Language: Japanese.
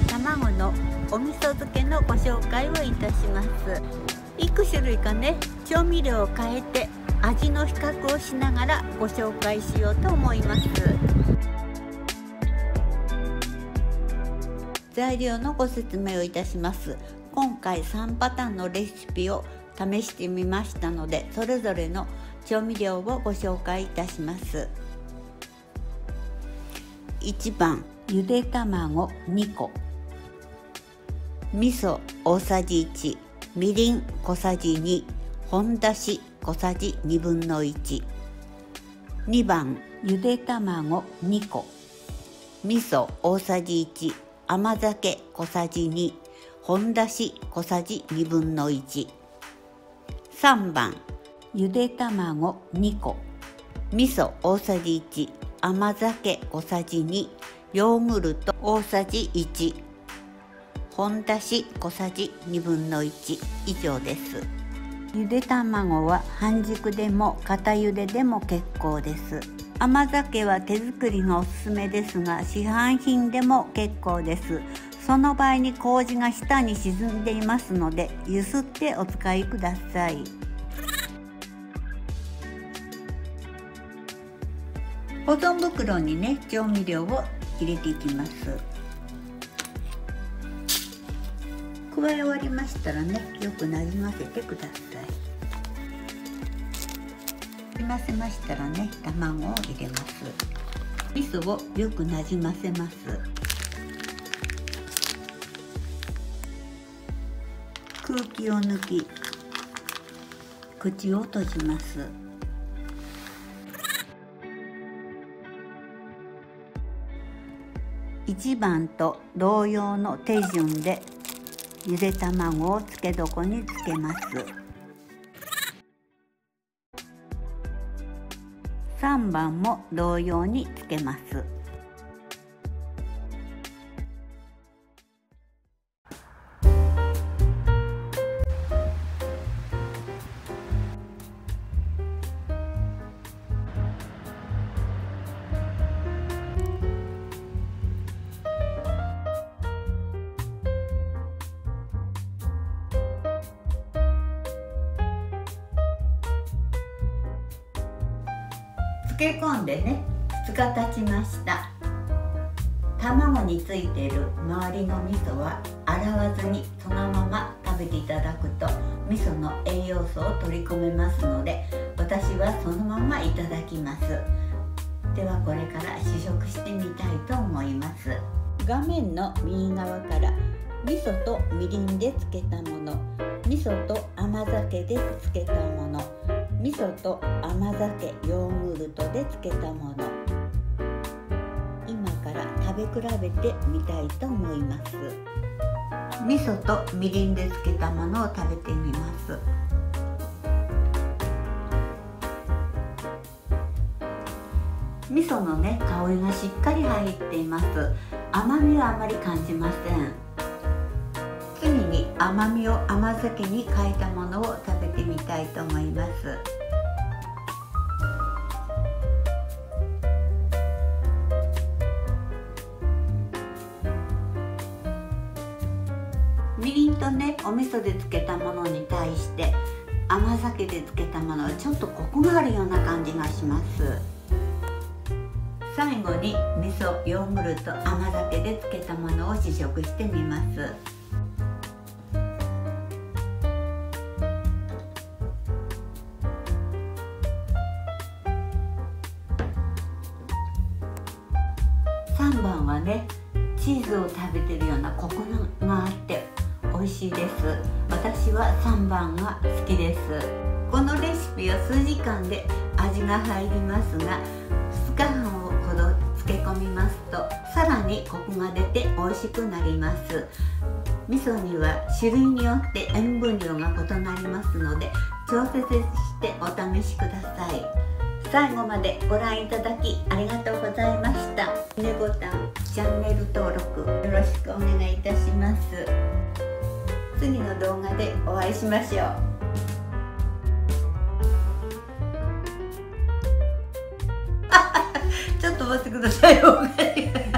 卵のお味噌漬けのご紹介をいたします。いく種類かね調味料を変えて味の比較をしながらご紹介しようと思います。材料のご説明をいたします。今回3パターンのレシピを試してみましたのでそれぞれの調味料をご紹介いたします。1番ゆで卵2個。味噌大さじ1みりん小さじ2本だし小さじ1分の12番。ゆで卵2個。味噌大さじ1甘酒小さじ2本だし小さじ1分の13番。ゆで卵2個。味噌大さじ1甘酒小さじ2ヨーグルト大さじ1本だし小さじ1分の1以上です。ゆで卵は半熟でも固ゆででも結構です。甘酒は手作りがおすすめですが市販品でも結構です。その場合に麹が下に沈んでいますのでゆすってお使いください。保存袋にね調味料を入れていきます。加え終わりましたらねよくなじませてください。なじませましたらね卵を入れます。味噌をよくなじませます。空気を抜き口を閉じます。1番と同様の手順でゆで卵をつけ床につけます。3番も同様につけます。漬け込んでね2日経ちました。卵についている周りの味噌は洗わずにそのまま食べていただくと味噌の栄養素を取り込めますので私はそのままいただきます。ではこれから試食してみたいと思います。画面の右側から味噌とみりんで漬けたもの味噌と甘酒で漬けたもの。味噌と甘酒ヨーグルトで漬けたもの。今から食べ比べてみたいと思います。味噌とみりんで漬けたものを食べてみます。味噌のね香りがしっかり入っています。甘みはあまり感じません。甘みを甘酒に変えたものを食べてみたいと思います。みりんとねお味噌で漬けたものに対して甘酒で漬けたものはちょっとコクがあるような感じがします。最後に味噌ヨーグルト甘酒で漬けたものを試食してみます。3番はねチーズを食べてるようなコクがあって美味しいです。私は3番が好きです。このレシピは数時間で味が入りますが2日半ほど漬け込みますとさらにコクが出て美味しくなります。味噌には種類によって塩分量が異なりますので調節してお試しください。最後までご覧いただきありがとうございました。いいねボタンチャンネル登録よろしくお願いいたします。次の動画でお会いしましょう。ちょっと待ってください。